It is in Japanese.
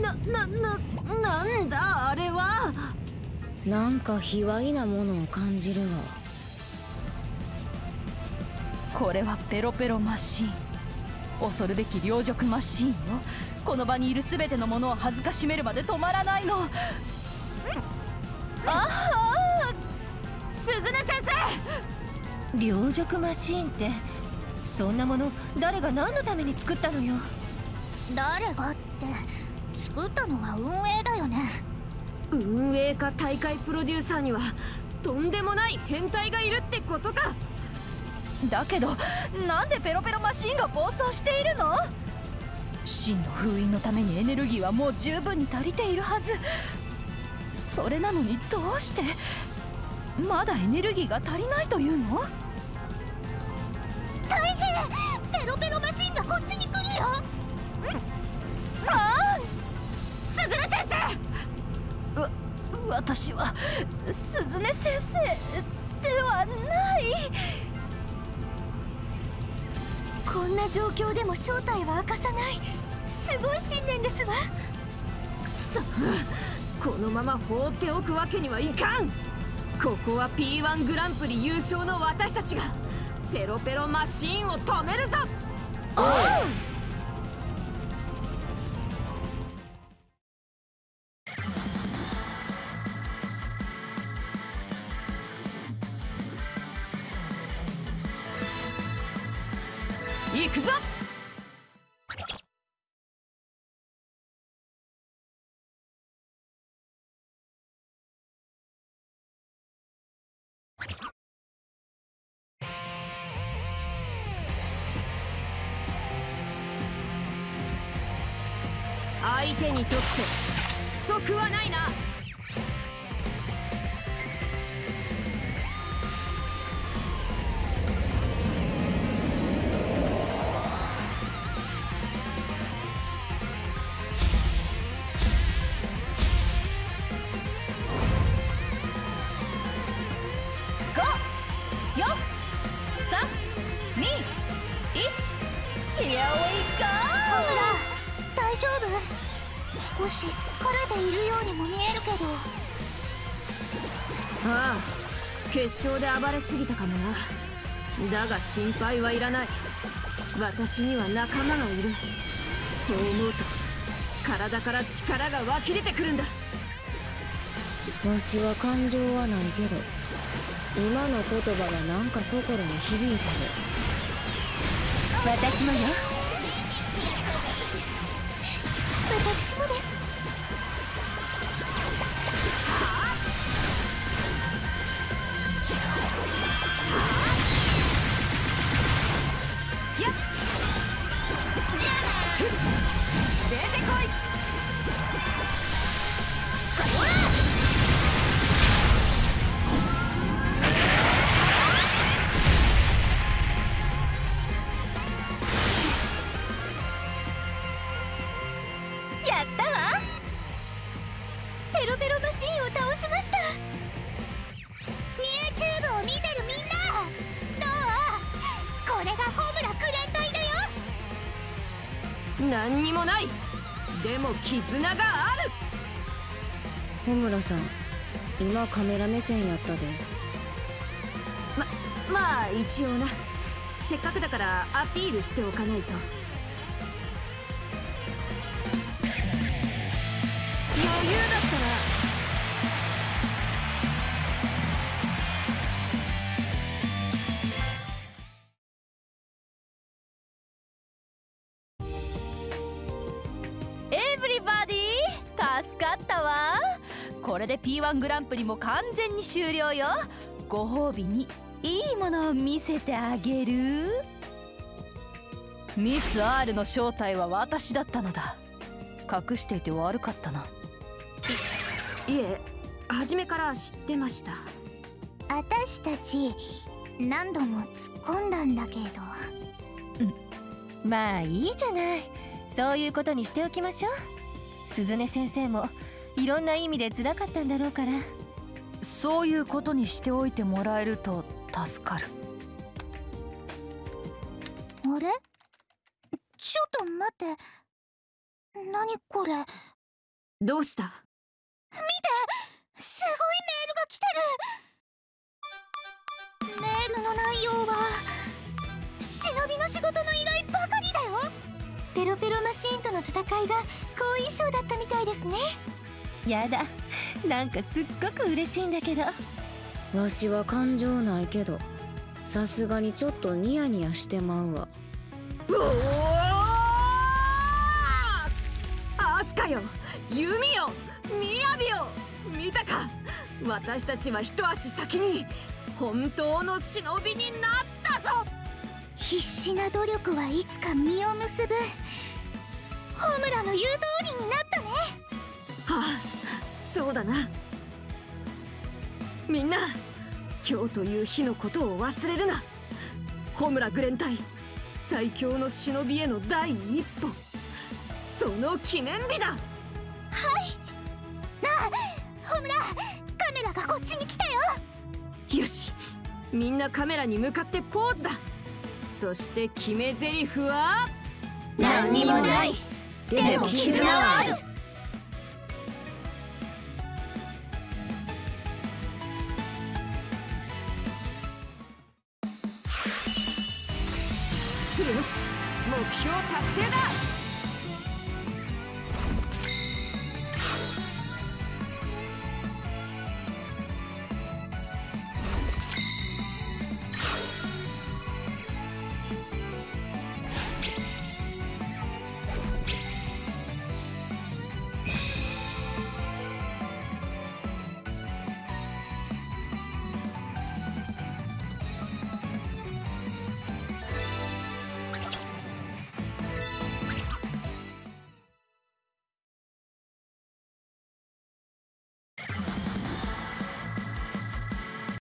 なななんだ？あれは？なんか卑猥なものを感じるわ。これはペロペロマシーン。恐るべき両辱マシーンよ。この場にいる全てのものを恥ずかしめるまで止まらないの。ああ！鈴音先生！両辱マシーンってそんなもの誰が何のために作ったのよ？誰がって作ったのは運営だよね。運営か大会プロデューサーにはとんでもない変態がいるってことか。だけどなんでペロペロマシンが暴走しているの？真の封印のためにエネルギーはもう十分に足りているはず。それなのにどうして？まだエネルギーが足りないというの？私は鈴音先生ではない。こんな状況でも正体は明かさない。すごい信念ですわ。くそこのまま放っておくわけにはいかん。ここは P1 グランプリ優勝の私たちがペロペロマシーンを止めるぞ。おう行くぞ。相手にとって不足はないな。少し疲れているようにも見えるけど。ああ決勝で暴れすぎたかもな。だが心配はいらない。私には仲間がいる。そう思うと体から力が湧き出てくるんだ。わしは感情はないけど今の言葉がなんか心に響いてる私もよ YouTube を見てるみんな。どう？これがホムラクレン隊だよ何にもない。でも絆がある。ホムラさん今カメラ目線やったで。ままあ一応な。せっかくだからアピールしておかないと。余裕これで P1 グランプリも完全に終了よ。ご褒美にいいものを見せてあげる。ミス R の正体は私だったのだ。隠していて悪かったな。いいえ初めから知ってました。私たち何度も突っ込んだんだけど。うん。まあいいじゃない。そういうことにしておきましょう。鈴音先生もいろんな意味で辛かったんだろうから。そういうことにしておいてもらえると助かる。あれ？ちょっと待って。何これ？どうした？すごいメールが来てる。メールの内容は忍びの仕事の依頼ばかりだよ。ペロペロマシーンとの戦いが好印象だったみたいですねやだ。なんかすっごく嬉しいんだけど。わしは感情ないけどさすがにちょっとニヤニヤしてまうわ。うおー!アスカよユミよミヤビよ見たか私たちは一足先に本当の忍びになったぞ!必死な努力はいつか実を結ぶ。ホムラの言う通りになそうだな。みんな今日という日のことを忘れるな。ホムラグレン隊最強の忍びへの第一歩。その記念日だ。なあホムラカメラがこっちに来たよ。よし。みんなカメラに向かってポーズだ。そして決め台詞は？何にもない。でも絆はあるよし目標達成だ。